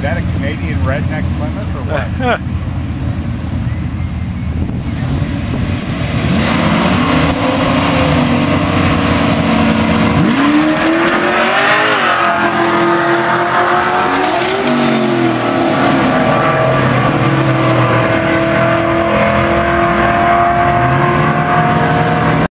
That a Canadian redneck Plymouth or what?